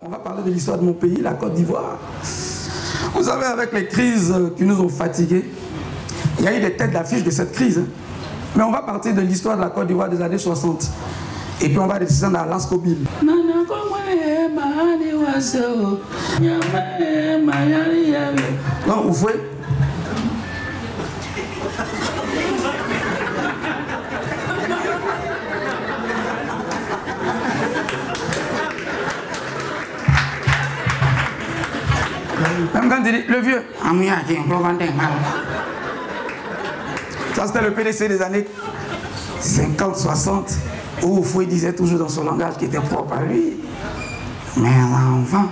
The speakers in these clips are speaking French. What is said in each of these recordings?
On va parler de l'histoire de mon pays, la Côte d'Ivoire. Vous savez, avec les crises qui nous ont fatigués, il y a eu des têtes d'affiche de cette crise. Mais on va partir de l'histoire de la Côte d'Ivoire des années 60. Et puis on va descendre à l'Anscobile. Non, vous voyez Même quand il dit, le vieux, ça c'était le PDC des années 50-60, où Foué disait toujours dans son langage qui était propre à lui, mais enfants,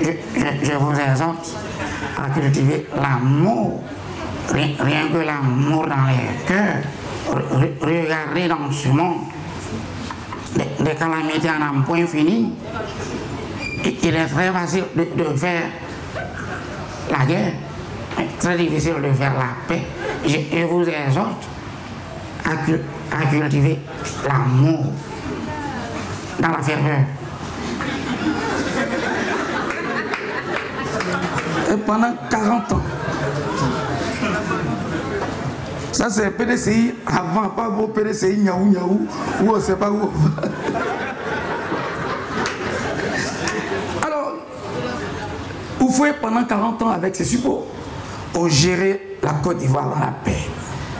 je, je, vous exhorte à cultiver l'amour, rien, rien, que l'amour dans les cœurs. regardez dans ce monde des, calamités en un point fini. Il est très facile de, de faire la guerre, très difficile de faire la paix. Je, vous exhorte à, cultiver l'amour dans la ferveur. Et pendant 40 ans, ça c'est PDCI avant, pas vos PDCI Niaou Niaou, ou on ne sait pas où. Oufoué, pendant 40 ans avec ses suppôts, ont géré la Côte d'Ivoire dans la paix,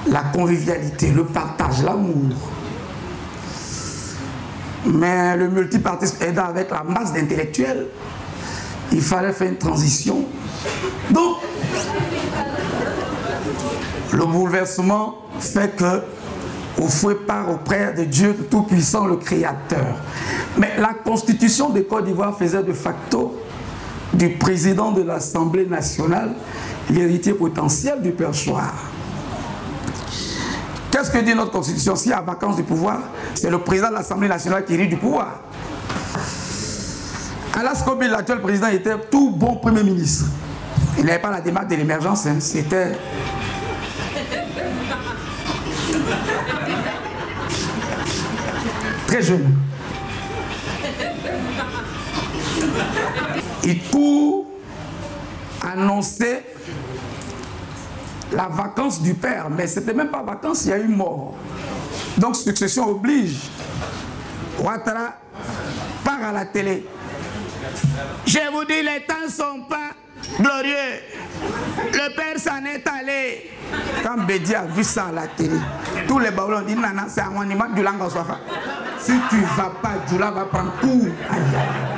la convivialité, le partage, l'amour. Mais le multipartisme aidant avec la masse d'intellectuels, il fallait faire une transition. Donc, le bouleversement fait que Oufoué part auprès de Dieu Tout-Puissant, le Créateur. Mais la constitution de Côte d'Ivoire faisait de facto du président de l'Assemblée nationale, l'héritier potentiel du perchoir. Qu'est-ce que dit notre constitution Si à vacances du pouvoir, c'est le président de l'Assemblée nationale qui hérite du pouvoir? Alas Kobil, l'actuel président, était tout bon premier ministre? Il n'avait pas la démarche de l'émergence, hein. c'était... Très jeune. Et pour annoncer la vacance du père, mais ce n'était même pas vacance, il y a eu mort. Donc succession oblige. Ouattara part à la télé. Je vous dis, les temps ne sont pas glorieux. Le père s'en est allé. Quand Bédi a vu ça à la télé, tous les ballons ont dit, Nana, c'est un du langue Si tu ne vas pas, Djoula va prendre tout. Aïe, aïe.